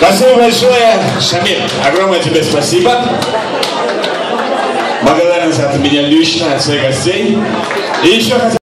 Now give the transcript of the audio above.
Спасибо большое, Шамиль. Огромное тебе спасибо. Благодарность от меня лично, от своих гостей. И еще хотел